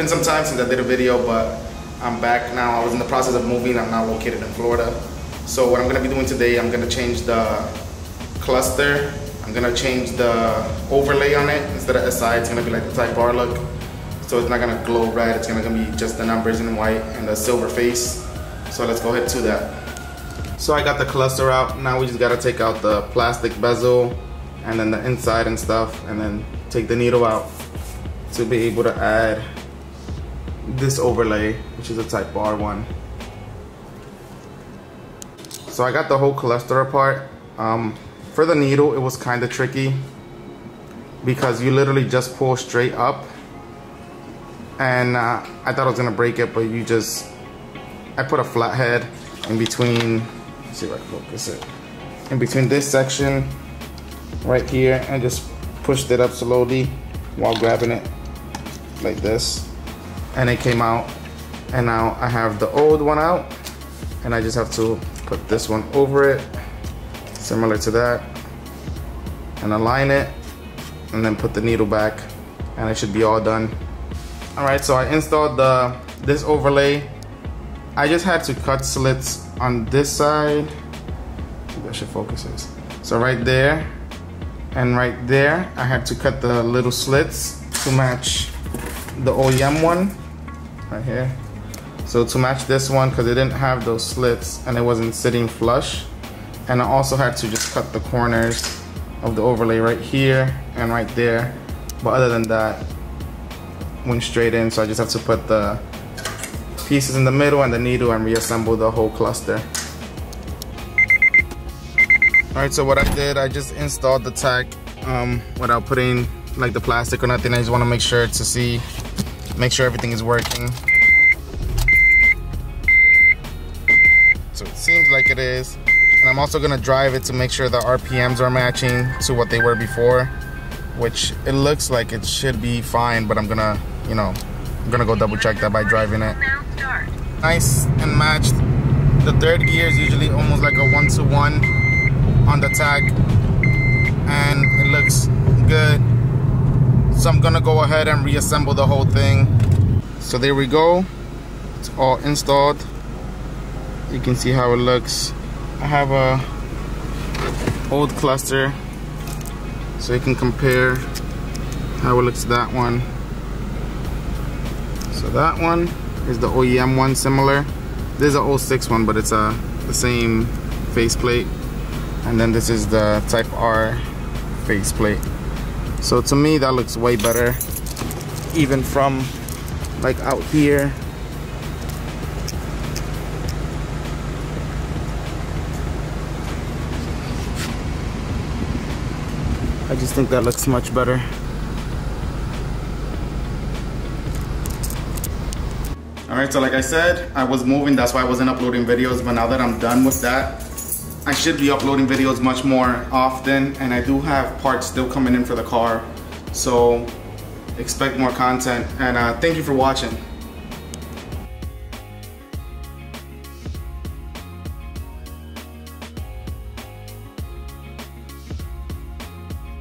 been some time since I did a video, but I'm back now. I was in the process of moving. I'm now located in Florida. So what I'm gonna be doing today, I'm gonna change the cluster. I'm gonna change the overlay on it. Instead of SI, it's gonna be like the Type R look. So it's not gonna glow red, it's gonna be just the numbers in white and the silver face. So let's go ahead to that. So I got the cluster out. Now we just gotta take out the plastic bezel and then the inside and stuff and then take the needle out to be able to add this overlay, which is a type R one. So I got the whole cluster apart. Um, for the needle, it was kind of tricky because you literally just pull straight up and uh, I thought I was gonna break it, but you just, I put a flathead in between see if I can focus it. In between this section right here and just pushed it up slowly while grabbing it like this. And it came out. And now I have the old one out and I just have to put this one over it, similar to that, and align it, and then put the needle back, and it should be all done. All right, so I installed the this overlay I just had to cut slits on this side. That should focus. So right there and right there, I had to cut the little slits to match the OEM one right here. So to match this one, because it didn't have those slits and it wasn't sitting flush. And I also had to just cut the corners of the overlay right here and right there. But other than that, went straight in. So I just have to put the pieces in the middle and the needle and reassemble the whole cluster. Alright, so what I did, I just installed the tach um, without putting like the plastic or nothing. I just want to make sure to see, make sure everything is working. So it seems like it is. And I'm also gonna drive it to make sure the RPMs are matching to what they were before, which it looks like it should be fine, but I'm gonna, you know, I'm gonna go double check that by driving it nice and matched. The third gear is usually almost like a one-to-one -one on the tach and it looks good. So I'm gonna go ahead and reassemble the whole thing. So there we go. It's all installed. You can see how it looks. I have a old cluster so you can compare how it looks to that one. So that one is the OEM one similar. This is a 06 one, but it's a the same faceplate. And then this is the Type R faceplate. So to me, that looks way better. Even from like out here. I just think that looks much better. Alright, so like I said, I was moving, that's why I wasn't uploading videos, but now that I'm done with that, I should be uploading videos much more often, and I do have parts still coming in for the car, so expect more content, and uh, thank you for watching.